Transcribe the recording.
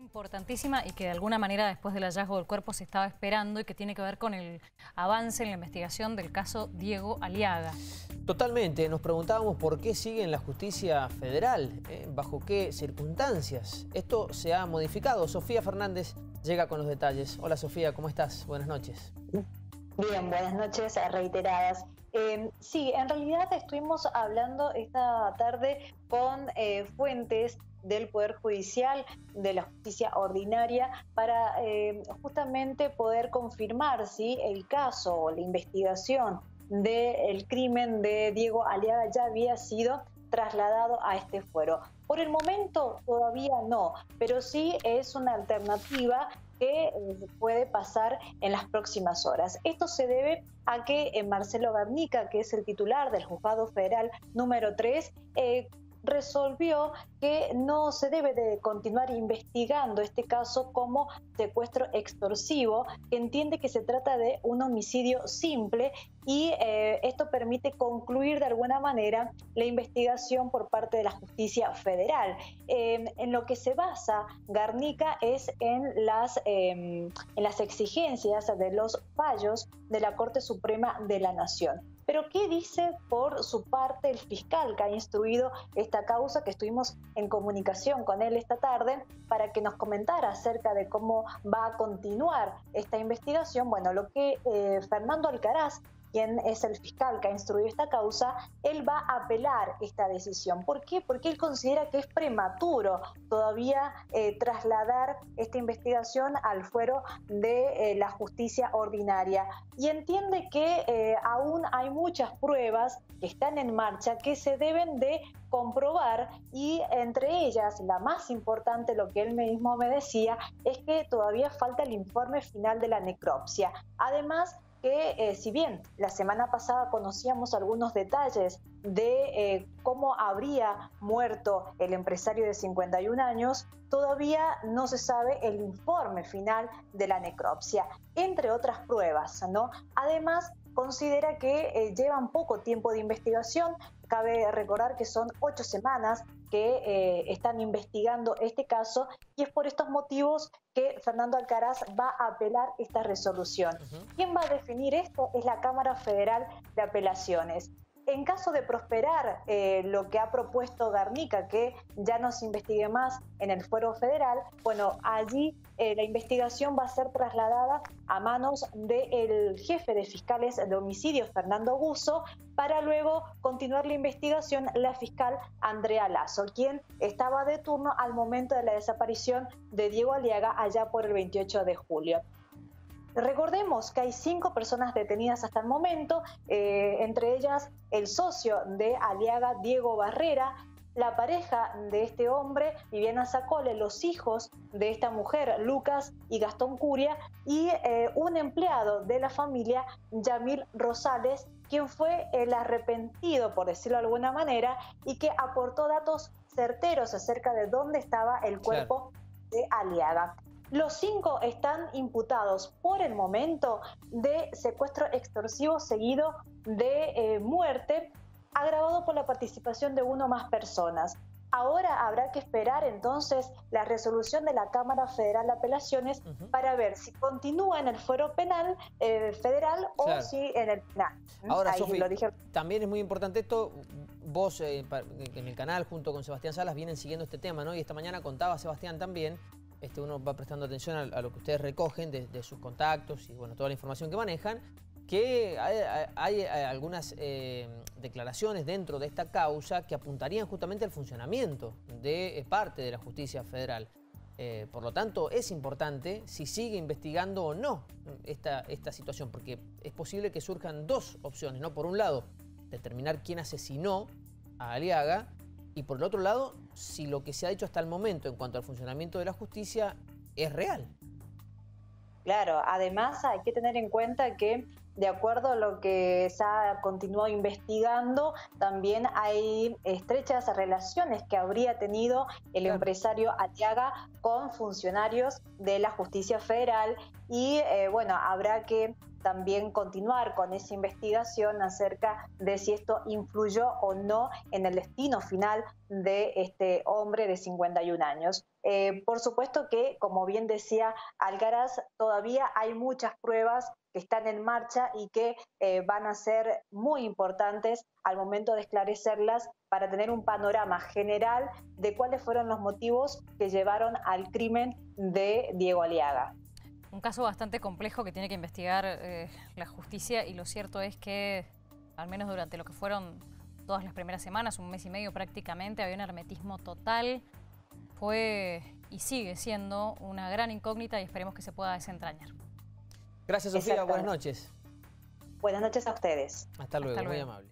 importantísima y que de alguna manera después del hallazgo del cuerpo se estaba esperando y que tiene que ver con el avance en la investigación del caso Diego Aliaga. Totalmente, nos preguntábamos por qué sigue en la justicia federal, ¿eh? bajo qué circunstancias. Esto se ha modificado. Sofía Fernández llega con los detalles. Hola Sofía, ¿cómo estás? Buenas noches. Bien, buenas noches reiteradas. Eh, sí, en realidad estuvimos hablando esta tarde con eh, fuentes del Poder Judicial, de la justicia ordinaria, para eh, justamente poder confirmar si el caso o la investigación del crimen de Diego Aliaga ya había sido trasladado a este fuero. Por el momento todavía no, pero sí es una alternativa que eh, puede pasar en las próximas horas. Esto se debe a que eh, Marcelo Garnica, que es el titular del Juzgado Federal número 3, resolvió que no se debe de continuar investigando este caso como secuestro extorsivo, que entiende que se trata de un homicidio simple y eh, esto permite concluir de alguna manera la investigación por parte de la justicia federal. en lo que se basa Garnica es en las, em, en las exigencias de los fallos de la Corte Suprema de la Nación. Pero ¿qué dice por su parte el fiscal que ha instruido esta causa? Que estuvimos en comunicación con él esta tarde para que nos comentara acerca de cómo va a continuar esta investigación. Bueno, lo que eh, Fernando Alcaraz quien es el fiscal que ha instruido esta causa, él va a apelar esta decisión. ¿Por qué? Porque él considera que es prematuro todavía eh, trasladar esta investigación al fuero de eh, la justicia ordinaria y entiende que eh, aún hay muchas pruebas que están en marcha que se deben de comprobar y entre ellas la más importante, lo que él mismo me decía, es que todavía falta el informe final de la necropsia. Además, que eh, si bien la semana pasada conocíamos algunos detalles de eh, cómo habría muerto el empresario de 51 años, todavía no se sabe el informe final de la necropsia, entre otras pruebas, ¿no? Además, considera que eh, llevan poco tiempo de investigación, cabe recordar que son ocho semanas que eh, están investigando este caso y es por estos motivos que Fernando Alcaraz va a apelar esta resolución. ¿Quién va a definir esto? Es la Cámara Federal de Apelaciones. En caso de prosperar eh, lo que ha propuesto Garnica, que ya no se investigue más en el fuero federal, bueno, allí eh, la investigación va a ser trasladada a manos del jefe de fiscales de homicidio, Fernando Guso, para luego continuar la investigación la fiscal Andrea Lazo, quien estaba de turno al momento de la desaparición de Diego Aliaga allá por el 28 de julio. Recordemos que hay cinco personas detenidas hasta el momento, eh, entre ellas el socio de Aliaga, Diego Barrera, la pareja de este hombre, Viviana Sacole, los hijos de esta mujer, Lucas y Gastón Curia, y eh, un empleado de la familia, Yamil Rosales, quien fue el arrepentido, por decirlo de alguna manera, y que aportó datos certeros acerca de dónde estaba el cuerpo de Aliaga. Los cinco están imputados por el momento de secuestro extorsivo seguido de eh, muerte, agravado por la participación de uno o más personas. Ahora habrá que esperar entonces la resolución de la Cámara Federal de Apelaciones para ver si continúa en el fuero penal eh, federal o si en el penal. Ahora, Sofi, también es muy importante esto. Vos eh, en el canal junto con Sebastián Salas vienen siguiendo este tema, ¿no? Y esta mañana contaba Sebastián también este, uno va prestando atención a, lo que ustedes recogen de, sus contactos y bueno, toda la información que manejan, que hay, algunas eh, declaraciones dentro de esta causa que apuntarían justamente al funcionamiento de eh, parte de la justicia federal. Eh, por lo tanto, es importante si sigue investigando o no esta, esta situación, porque es posible que surjan dos opciones, ¿no? Por un lado, determinar quién asesinó a Aliaga y por el otro lado, si lo que se ha hecho hasta el momento en cuanto al funcionamiento de la justicia es real. Claro, además hay que tener en cuenta que de acuerdo a lo que se ha continuado investigando, también hay estrechas relaciones que habría tenido el empresario Atiaga con funcionarios de la justicia federal y eh, bueno, habrá que también continuar con esa investigación acerca de si esto influyó o no en el destino final de este hombre de 51 años. Eh, por supuesto que, como bien decía Algaraz, todavía hay muchas pruebas que están en marcha y que eh, van a ser muy importantes al momento de esclarecerlas para tener un panorama general de cuáles fueron los motivos que llevaron al crimen de Diego Aliaga. Un caso bastante complejo que tiene que investigar eh, la justicia y lo cierto es que, al menos durante lo que fueron todas las primeras semanas, un mes y medio prácticamente, había un hermetismo total. Fue y sigue siendo una gran incógnita y esperemos que se pueda desentrañar. Gracias, Sofía. Buenas noches. Buenas noches a ustedes. Hasta luego, muy amable.